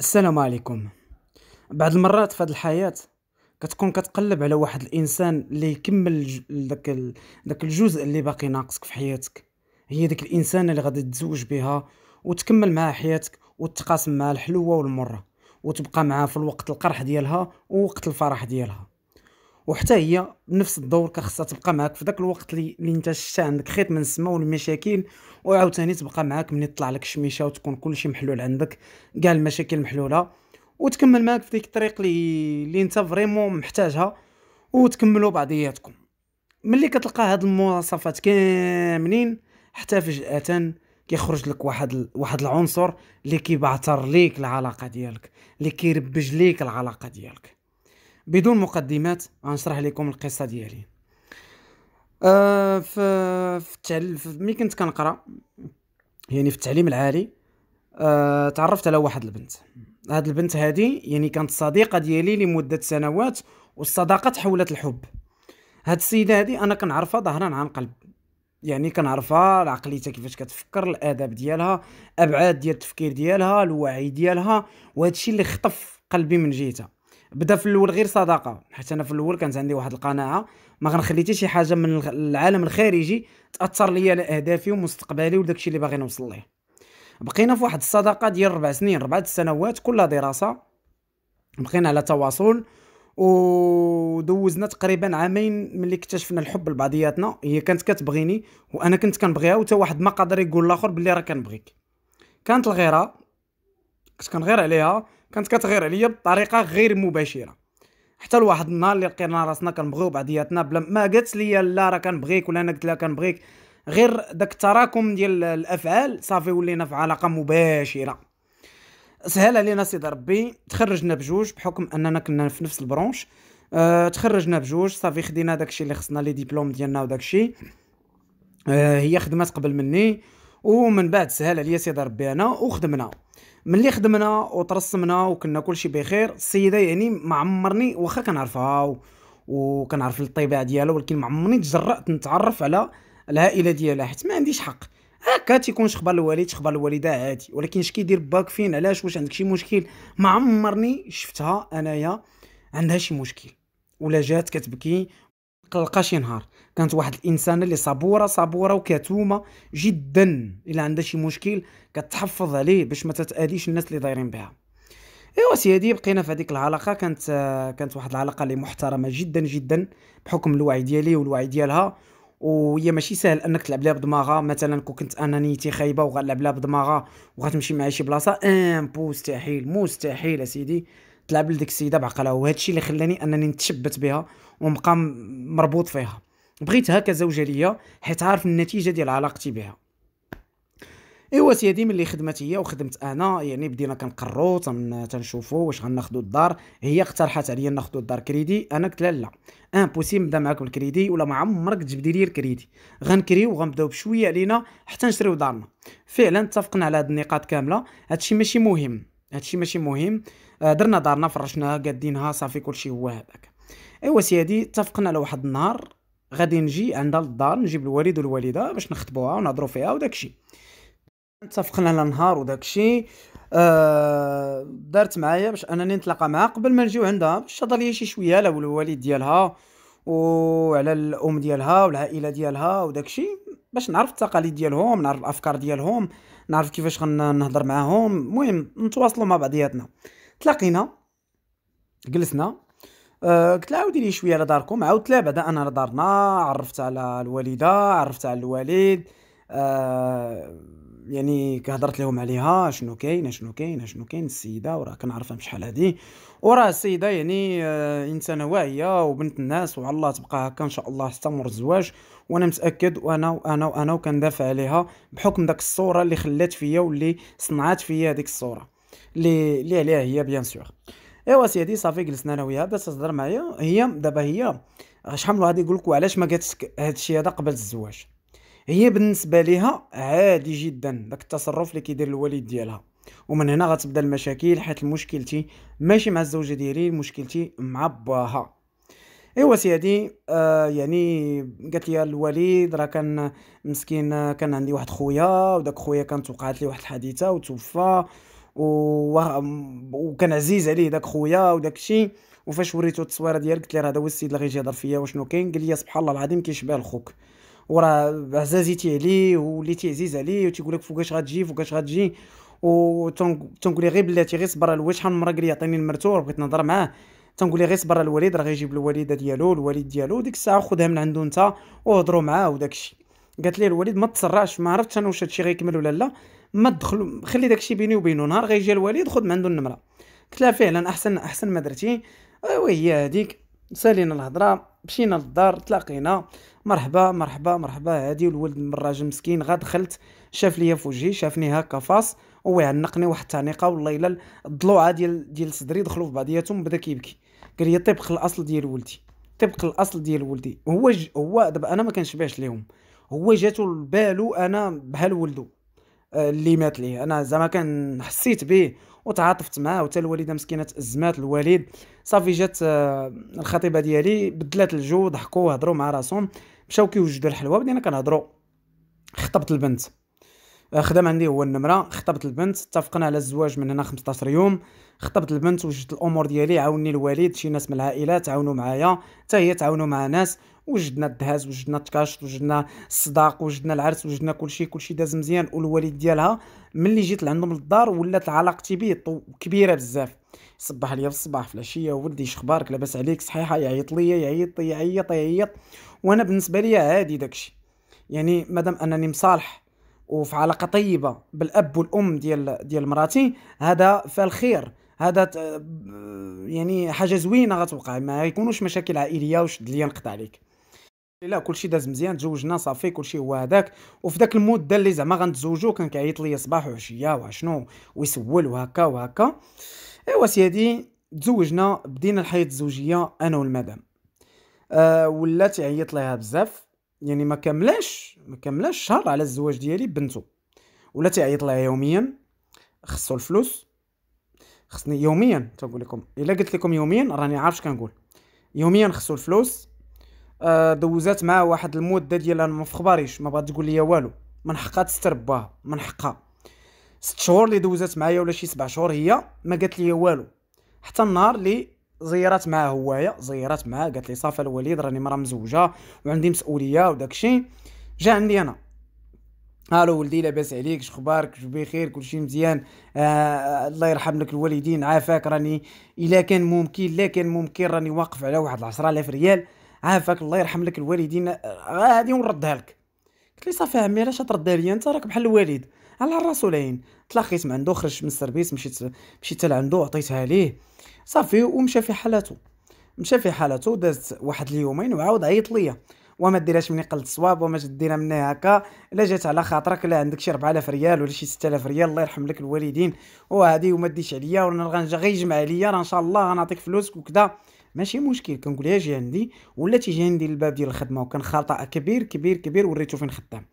السلام عليكم بعض المرات في هذه الحياة كتكون كتقلب على واحد الإنسان اللي يكمل داك. داك الجزء اللي باقي ناقصك في حياتك هي ديك الإنسانة اللي غادي تتزوج بها وتكمل معها حياتك وتقاسم معها الحلوة والمرة وتبقى معها في الوقت القرح ديالها ووقت الفرح ديالها وحتى هي بنفس الدور كخصها تبقى معاك في داك الوقت اللي, انت شتا عندك خيط من السما والمشاكل وعاوتاني تبقى معاك ملي طلع لك الشميشه وتكون كلشي محلول عندك كاع المشاكل محلولة وتكمل معاك في ديك الطريق اللي اللي انت vraiment محتاجها وتكملوا بعضياتكم ملي كتلقى هاد المواصفات كاملين حتى فجأة كيخرج لك واحد. واحد العنصر اللي كيبعتر ليك العلاقة ديالك اللي كيربج ليك العلاقة ديالك بدون مقدمات غنشرح لكم القصة ديالي. آه في في, ملي كنت كنقرأ يعني في التعليم العالي آه تعرفت على واحد البنت. هاد البنت هادي يعني كانت صديقة ديالي لمدة سنوات والصداقة تحولت لحب. هاد السيدة هادي أنا كنعرفها ظهرا عن قلب. يعني كنعرفها عقليتها كيفاش كتفكر الآداب ديالها أبعاد ديال التفكير ديالها الوعي ديالها وهذا الشيء اللي خطف قلبي من جهتها. بدا في الأول غير صداقة حيت أنا في الأول كانت عندي واحد القناعة ما غنخلي حتى شي حاجة من العالم الخارجي تأثر ليا على أهدافي ومستقبلي وداك الشيء اللي باغي نوصل ليه. بقينا في واحد الصداقة ديال ربع سنين ربعة السنوات كلها دراسة بقينا على تواصل ودوزنا تقريبا عامين ملي اكتشفنا الحب لبعضياتنا هي كانت كتبغيني وأنا كنت كنبغيها وتا واحد ما قدر يقول لاخر بلي راه كنبغيك. كانت الغيرة كنت كنغير عليها كانت كتغير عليا بطريقة غير مباشرة. حتى لواحد النهار اللي لقينا راسنا كنبغيو بعضياتنا بلا ما قالت لي لا راه كنبغيك ولا أنا قلت لها كنبغيك. غير داك التراكم ديال الأفعال صافي ولينا في علاقة مباشرة. سهل علينا سيدي ربي. تخرجنا بجوج بحكم أننا كنا في نفس البرونش. أه تخرجنا بجوج صافي خدينا داكشي اللي خصنا لي ديبلوم ديالنا وداكشي. أه هي خدمات قبل مني. ومن بعد سهل عليا سيدي ربي أنا وخدمنا. ملي خدمنا وترسمنا وكنا كلشي بخير السيدة يعني ما عمرني واخا كنعرفها و... وكنعرف الطبيعة ديالها ولكن ما عمرني تجرأت نتعرف على العائلة ديالها حيت ما عنديش حق. هكا تيكون شخبار الوالد شخبار الوالده عادي. ولكن اش كيدير باك فين؟ علاش؟ واش عندك شي مشكل؟ ما عمرني شفتها أنايا عندها شي مشكل. ولا جات كتبكي قلقا شي نهار. كانت واحد الانسانه اللي صبورة صبورة وكتومة جدا. إلا عندها شي مشكل كتحفظ عليه باش ما تتاذيش الناس اللي دايرين بها. إيوا سيدي بقينا في هذيك العلاقة. كانت كانت واحد العلاقة اللي محترمة جدا جدا بحكم الوعي ديالي والوعي ديالها. وهي ماشي سهل أنك تلعب لها بدماغها. مثلا كون كنت أنا نيتي خايبة وغنلعب لها بدماغها وغتمشي معايا شي بلاصة ان مستحيل مستحيل اسيدي تلعب لديك السيدة بعقلها. وهذا الشيء اللي خلاني أنني نتشبت بها ونبقى م- مربوط فيها. بغيتها كزوجه ليا حيت عارف النتيجة ديال علاقتي بها. إيوا سيدي ملي خدمت هي وخدمت أنا يعني بدينا كنقرو تن... تنشوفو واش غناخدو الدار. هي اقترحت عليا ناخدو الدار كريدي أنا قلت لها لا. impossible نبدا معاك بالكريدي ولا ما عمرك تجبدي لي الكريدي. غنكريو وغنبداو بشوية علينا حتى نشريو دارنا. فعلا اتفقنا على هاد النقاط كاملة. هادشي ماشي مهم. هادشي ماشي مهم. آه، درنا دارنا فرشناها قادينها صافي كلشي هو هذاك. إيوا سيدي اتفقنا على واحد النهار. غادي نجي عندها للدار نجيب الوالد والوالدة باش نخطبوها ونهضروا فيها وداكشي. اتفقنا على نهار وداكشي. آه دارت معايا باش أنني نتلاقى معاها قبل ما نجيو عندها باش تهضر ليا شي شوية على الوالد ديالها وعلى الأم ديالها والعائلة ديالها وداكشي باش نعرف التقاليد ديالهم نعرف الأفكار ديالهم نعرف كيفاش غنهضر معاهم. المهم نتواصلوا مع بعضياتنا. تلاقينا جلسنا. آه، قلت لها عاودي لي شوية على داركم عاودت لها بعدا أنا دارنا عرفت على الوالدة عرفت على الوالد آه يعني هضرت لهم عليها شنو كاين شنو كاين شنو كاين السيدة وراه كنعرفها من شحال هادي. وراه السيدة يعني آه إنسانة واعية وبنت الناس وعلى الله تبقى هكا إن شاء الله مور الزواج. وأنا متأكد وأنا وأنا وأنا وكندافع عليها بحكم داك الصورة اللي خلات فيا واللي صنعات فيا هذيك الصورة. اللي اللي عليها هي بيان سور. ايوا سيدي صافي جلسنا أنا وياها بدات تهضر معايا. هي دابا هي شحال من واحد يقول لك وعلاش ما قالتش هذا الشيء هذا قبل الزواج. هي بالنسبة ليها عادي جدا داك التصرف اللي كيدير الوالد ديالها. ومن هنا غتبدأ المشاكل حيت مشكلتي ماشي مع الزوجة ديالي مشكلتي مع باها ايوا سيدي آه يعني قالت لي الوالد راه كان مسكين كان عندي واحد خويا وداك خويا كانت وقعت ليه واحد الحادثة وتوفى. و... وكان عزيز عليه داك خويا وداك الشيء. وفاش وريتو التصويرة ديالك قلت ليه هذا هو السيد اللي غيجي يهضر فيا وشنو كاين. قال لي سبحان الله العظيم كيشبه لخوك. وراه عزازيتي عليه وليتي عزيز عليه وتيقول لك فوقاش غتجي فوقاش غتجي. و تنقول لي غير بلاتي غير صبر الوالد شحال من مرة قال لي عطيني المرتور بغيت نهضر معاه. تنقول لي غير صبر الوالد راه غيجيب الوالده ديالو الوالد ديالو. ديك الساعة خذها من عنده انت وهضروا معاه وداك الشيء. قالت لي الوالد ما تسرعش ما عرفتش أنا واش هادشي غيكمل ولا لا. ما تدخل خلي داك الشيء بيني وبينه نهار غيجي الوالد خذ من عنده النمرة. قلت لها فعلا أحسن أحسن ما درتي. ايوا هي هذيك سالينا الهضرة مشينا للدار تلاقينا. مرحبا مرحبا مرحبا هادي والولد من الراجل مسكين غا دخلت شاف ليا في وجهي شافني هكا فاص ويعنقني واحد التعنيقه والله إلا الضلوعه ديال ديال صدري دخلوا في بعضياتهم بدا كيبكي. قال لي طبق الأصل ديال ولدي. طبق الأصل ديال ولدي. هو ج... هو دابا أنا ما كنشبعش ليهم. هو جاتو لبالو أنا بحال ولدو اللي مات ليه. أنا زعما كان حسيت به وتعاطفت معاه وتا الوالدة مسكينة تازمات الوالد. صافي جات آه، الخطيبة ديالي بدلات الجو ضحكوا هضروا مع راسهم مشاو كيوجدوا الحلوى بدينا كنهضروا. خطبت البنت. آه، خدام عندي هو النمرة خطبت البنت اتفقنا على الزواج من هنا 15 يوم. خطبت البنت وجدت الأمور ديالي عاوني الوالد شي ناس من العائلات تعاونوا معايا حتى هي تعاونوا مع ناس. وجدنا الدهاز وجدنا التكاشط وجدنا الصداق وجدنا العرس وجدنا كلشي كلشي داز مزيان. والوالد ديالها ملي جيت لعندهم للدار ولات علاقتي بيه كبيرة بزاف. صبح ليا في الصباح في العشية ولدي شخبارك لاباس عليك صحيحة يعيط ليا يعيط يعيط يعيط. وأنا بالنسبة ليا عادي داكشي. يعني مادام أنني مصالح وفي علاقة طيبة بالأب والأم ديال ديال مراتي هذا فالخير هذا يعني حاجة زوينة غتوقع. ما يكونوش مشاكل عائلية وشد ليا نقطع عليك. لا كلشي داز مزيان تزوجنا صافي كلشي هو هذاك. وفي ذاك المده اللي زعما غنتزوجو كان كيعيط ليا صباح وعشية واشنو ويسول وهكا وهكا. إيوا سيدي تزوجنا بدينا الحياة الزوجية أنا والمدام. أه ولا تعيط ليها بزاف. يعني ما كملاش ما كملاش شهر على الزواج ديالي بنتو ولا تعيط لها يوميا. خصو الفلوس. خصني يوميا تنقول لكم. إلا قلت لكم يوميا راني عارف كنقول يوميا خصو الفلوس. آه دوزات معاه واحد المدة ديال أنا ما فخباريش ما بغات تقول لي والو. من حقها تسترباها من حقها ست شهور اللي دوزات معايا ولا شي سبع شهور هي ما قالت لي والو. حتى النهار اللي زيرات معاه هوايا زيرات معاه قالت لي صافي الوليد راني مرا مزوجة وعندي مسؤولية وداك الشيء. جا عندي أنا. ألو ولدي لاباس عليك شخبارك بخير؟ كلشي مزيان. آه الله يرحم لك الوالدين عافاك راني إلا كان ممكن لا كان ممكن راني واقف على واحد 10000 ريال. عافاك الله يرحم لك الوالدين. غادي ونردها لك. قلت لي صافي عمي علاش تردها ليا؟ انت راك بحال الوالد. على الراس والعين تلاقيت مع عنده خرجت من ال service مشيت مشيت لعندو عطيتها ليه. صافي ومشى في حالته مشى في حالته دازت واحد اليومين وعاود عيط ليا. وما ديرهاش مني قلت صواب وما ديرها مني هكا. الا جات على خاطرك لا عندك شي 4000 ريال ولا شي 6000 ريال الله يرحم لك الوالدين. وهادي وما ديش عليا وأنا غيجمع عليا راه إن شاء الله غنعطيك فلوسك وكذا ماشي مشكل كنقول يا جي عندي ولا تيجي عندي الباب ديال الخدمة وكان خطا كبير كبير كبير وريتو فين خدام.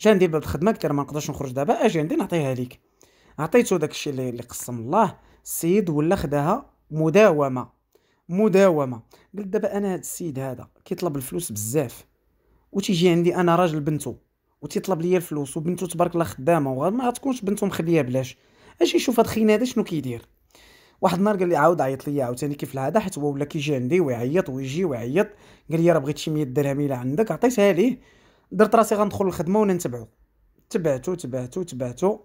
جا عندي باب الخدمة قلت ما نقدرش نخرج دابا أجي عندي نعطيها ليك. عطيتو داكشي اللي, قسم الله السيد ولا خداها؟ مداومة مداومة. قلت دابا أنا هاد السيد هذا كيطلب الفلوس بزاف وتيجي عندي أنا راجل بنتو وتيطلب ليا الفلوس وبنتو تبارك الله خدامة وما غتكونش بنتو مخلية بلاش. أجي شوف هاد خينا هذا شنو كيدير. واحد النهار قال لي عاود عيط ليا عاوتاني كيف العاده حيت هو ولا كيجي عندي ويعيط ويجي ويعيط قال لي راه بغيت شي 100 درهم إلى عندك عطيتها ليه. درت راسي غندخل الخدمة ونتبعو تبعتو تبعتو تبعتو.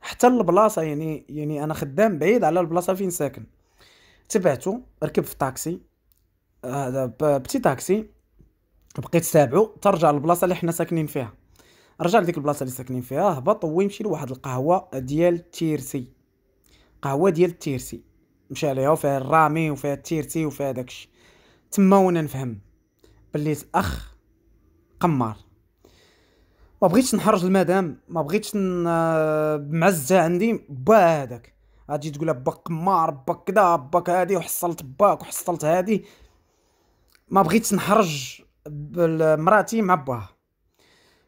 حتى البلاصة يعني يعني أنا خدام بعيد على البلاصة فين ساكن. تبعتو ركب في طاكسي. هذا بتي طاكسي. بقيت تابعو ترجع للبلاصة اللي حنا ساكنين فيها. رجع لديك البلاصة اللي ساكنين فيها هبط ويمشي لواحد القهوة ديال تيرسي. قهوة ديال tiercé. مشى عليها وفيها ال rami وفيها ال tiercé وفيها داكشي. تما وأنا نفهم بلي اخ قمار. ما بغيتش نحرج المدام ما بغيتش معزه عندي با هذاك غادي تقول باك قمار باك كدا باك هادي وحصلت باك وحصلت هادي. ما بغيتش نحرج مراتي مع باها.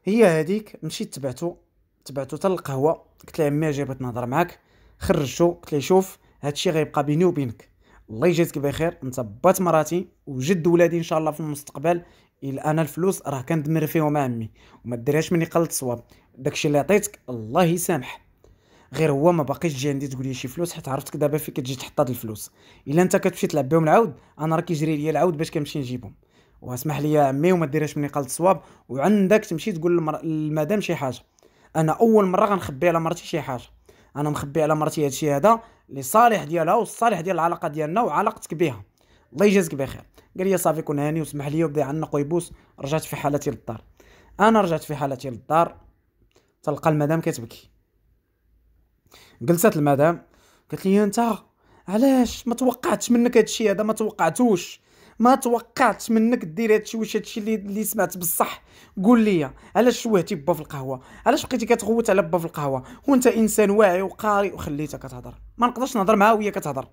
هي هذيك مشيت تبعتو تبعتو حتى القهوة. قلت لها عمي جاي نهضر معاك. خرجتو قلت لي شوف هادشي غيبقى بيني وبينك. الله يجازيك بخير. انت بات مراتي وجد ولادي إن شاء الله في المستقبل. إلا أنا الفلوس راه كندمر فيهم عمي وما ديرهاش مني قلت صواب. داكشي اللي عطيتك الله يسامح. غير هو ما باقيش تجي عندي تقول لي شي فلوس حيت عرفتك دابا فين كتجي تحط هاد الفلوس. إلا أنت كتمشي تلعب بهم العود أنا راه كيجري ليا العود باش كنمشي نجيبهم. واسمح لي يا عمي وما ديريش مني قلت صواب. وعندك تمشي تقول للمر... للمدام شي حاجة. أنا أول مرة غنخبي على مرتي شي حاجة. أنا مخبي على مرتي هادشي هذا. لصالح ديالها والصالح ديال العلاقة ديالنا وعلاقتك بها. الله يجازيك بخير. قال لي صافي كون هاني وسمح لي وبدا يعنق ويبوس رجعت في حالتي للدار. أنا رجعت في حالتي للدار تلقى المدام كتبكي. جلست المدام قالت لي أنت علاش؟ ما توقعتش منك هادشي هذا ما توقعتوش. ما توقعتش منك دير هادشي واش هادشي اللي, اللي سمعت بصح. قول لي علاش شوهتي با في القهوة؟ علاش بقيتي كتغوت على با في القهوة؟ وانت إنسان واعي وقاري وخليتها كتهضر. ما نقدرش نهضر معاها وهي كتهضر.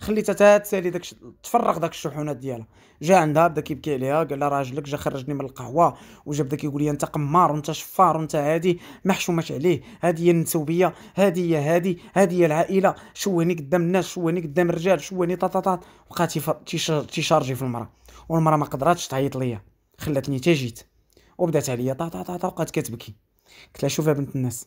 خليتها تا تسالي داك تفرغ داك الشحونات ديالها. جا عندها بدا كيبكي عليها قال لها راجلك جا خرجني من القهوة وجا بدا كيقول لي أنت قمار وانت شفار وانت هادي ما حشوماش عليه هادي هي النسوبيه هادي هي هادي هادي هي العائلة شوهني قدام الناس شوهني قدام الرجال شوهني طاطاطا بقى تي charger في المرأة. والمرأة ما قدراتش تعيط ليا. خلاتني تا جيت. وبدات عليا طاطا وبقات كتبكي. قلت لها شوف بنت الناس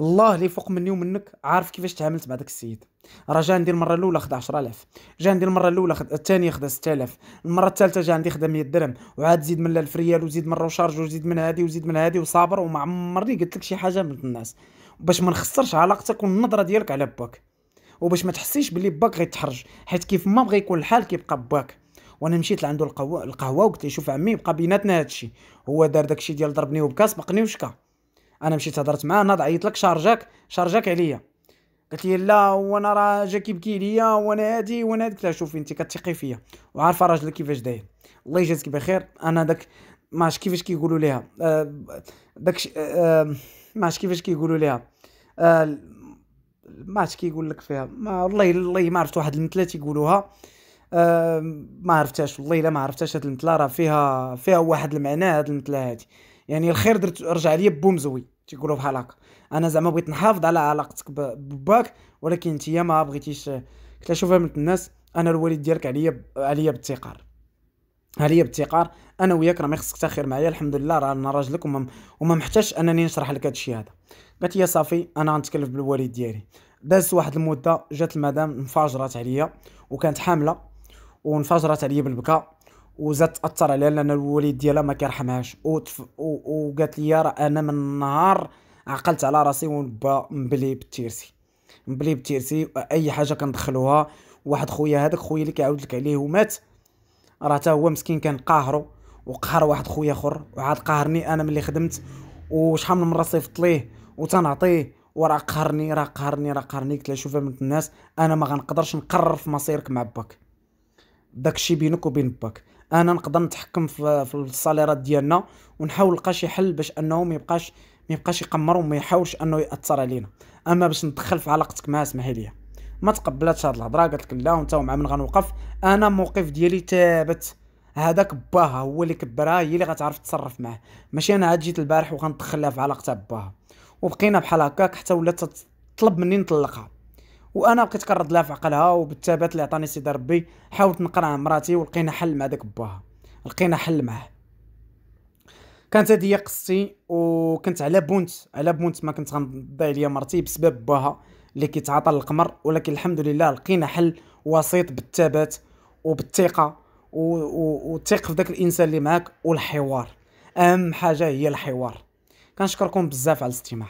الله اللي فوق مني ومنك عارف كيفاش تعاملت مع داك السيد. راه جا عندي المره الأولى خد 10000 جا عندي المره الأولى خد الثانية خد 6000 المرة الثالثه جا عندي خدا 100 درهم وعاد زيد من ألف ريال وزيد مره وشارج وزيد من هادي وزيد من هادي وصابر وما عمرني قلت لك شي حاجة من الناس. باش ما نخسرش علاقتك والنظرة ديالك على باك وباش ما تحسيش بلي باك غيتحرج حيت كيف ما بغى يكون الحال كيبقى باك. وأنا مشيت لعندو القهوة القهوة وقلت له شوف عمي بقى بيناتنا هادشي. هو دار داكشي ديال ضربني وبكا سبقني وشكا. أنا مشيت هضرت معاه ناض عيط لك شارجاك شارجاك عليا. قالت لي لا وأنا راه جا كيبكي ليا وأنا هادي وأنا هادي. قلت لها شوفي انت كتثقي فيا. وعارفه راجلك كيفاش داير. الله يجازيك بخير. أنا داك ماش كيفاش كيقولوا ليها. آه داك آه ماش كيفاش كيقولوا ليها. آه ماش كيقول لك فيها. ما والله والله ما عرفت واحد المثلة تيقولوها. آه ما عرفتهاش. والله إلا ما عرفتهاش هاد المثلة. راه فيها فيها واحد المعنى هاد المثلة هادي. يعني الخير درت رجع ليا بومزوي تيقولوا بحال هكا. أنا زعما بغيت نحافظ على علاقتك بباك ولكن أنت ما بغيتيش قلت شوف بنت الناس أنا الوالد ديالك عليا عليا بالتقار عليا بالتقار أنا وياك راه ما خصك تاخير معايا الحمد لله راه أنا راجلك وما وما محتاجش أنني نشرح لك هادشي هذا. قالت لي صافي أنا غنتكلف بالوالد ديالي. دازت واحد المدة جات المدام انفجرت عليا وكانت حاملة وانفجرت عليا بالبكا وزاد تأثر عليها لأن الوالد ديالها ما كيرحمهاش. وقالت لي راه أنا من نهار عقلت على راسي ونبا مبلي بالتيرسي مبلي بالتيرسي أي حاجة كندخلوها واحد خويا هذاك خويا اللي كيعاود لك عليه ومات راه حتى هو مسكين كان قاهرو وقهر واحد خويا آخر وعاد قهرني أنا ملي خدمت وشحال من مرة صيفط ليه وتنعطيه وراه قهرني راه قهرني راه قهرني. قلت له شوف بنت الناس أنا ما غنقدرش نقرر في مصيرك مع باك داكشي بينك وبين باك أنا نقدر نتحكم في, الصاليرات ديالنا ونحاول نلقى شي حل باش انه ما يبقاش ما يبقاش يقمر وما يحاولش انه يأثر علينا. اما باش ندخل في علاقتك معاه اسمحي لي ما تقبلاتش هاد الهضرة قالت لك لا وانت مع من غنوقف. أنا الموقف ديالي ثابت. هذاك باها هو اللي كبرها هي اللي غتعرف تتصرف معاه. ماشي أنا عاد جيت البارح وغندخلها في علاقتها باها وبقينا بحال هكاك حتى ولات تطلب مني نطلقها. وأنا بقيت كنرد لها في عقلها وبالثبات اللي عطاني سيدي ربي. حاولت نقرا مراتي ولقينا حل مع داك باها لقينا حل معاه. كانت هذه هي قصتي وكنت على بونت على بونت ما كنت غنضيع ليا مرتي بسبب باها اللي كيتعاطى للقمر. ولكن الحمد لله لقينا حل وسيط بالثبات وبالثقة وثق في ذاك الإنسان اللي معاك والحوار. أهم حاجة هي الحوار. كنشكركم بزاف على الاستماع.